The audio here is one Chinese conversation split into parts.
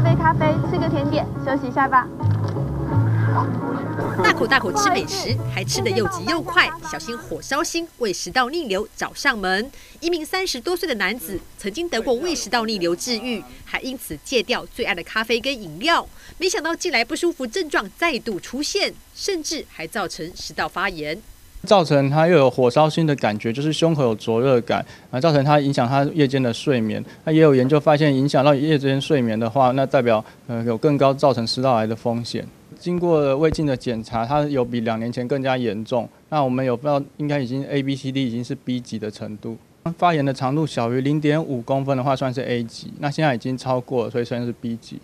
杯咖啡，吃个甜点，休息一下吧。大口大口吃美食，还吃得又急又快，小心火烧心、胃食道逆流找上门。一名三十多岁的男子曾经得过胃食道逆流治愈，还因此戒掉最爱的咖啡跟饮料。没想到近来不舒服症状再度出现，甚至还造成食道发炎。造成他又有火烧心的感觉，就是胸口有灼热感，啊，造成他影响他夜间的睡眠。那也有研究发现，影响到夜间睡眠的话，那代表呃有更高造成食道癌的风险。经过胃镜的检查，它有比两年前更加严重。那我们有不知道应该已经 A、B、C、D 已经是 B 级的程度。发炎的长度小于零点五公分的话，算是 A 级。那现在已经超过了，所以算是 B 级。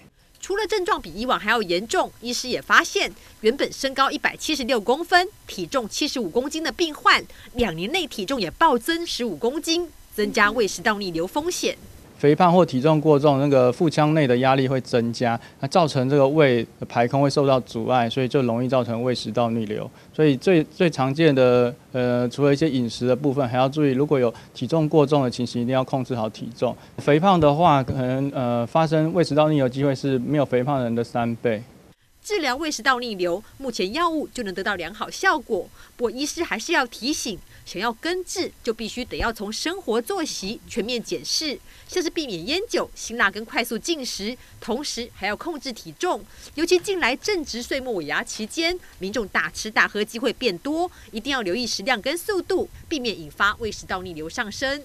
除了症状比以往还要严重，医师也发现，原本身高一百七十六公分、体重七十五公斤的病患，两年内体重也暴增十五公斤，增加胃食道逆流风险。肥胖或体重过重，那个腹腔内的压力会增加，那造成这个胃的排空会受到阻碍，所以就容易造成胃食道逆流。所以最最常见的，呃，除了一些饮食的部分，还要注意，如果有体重过重的情形，一定要控制好体重。肥胖的话，可能呃发生胃食道逆流机会是没有肥胖人的三倍。治疗胃食道逆流，目前药物就能得到良好效果。不过，医师还是要提醒，想要根治，就必须得要从生活作息全面检视，像是避免烟酒、辛辣跟快速进食，同时还要控制体重。尤其近来正值岁末尾牙期间，民众大吃大喝机会变多，一定要留意食量跟速度，避免引发胃食道逆流上升。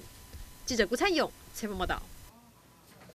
记者顾灿勇采访报道。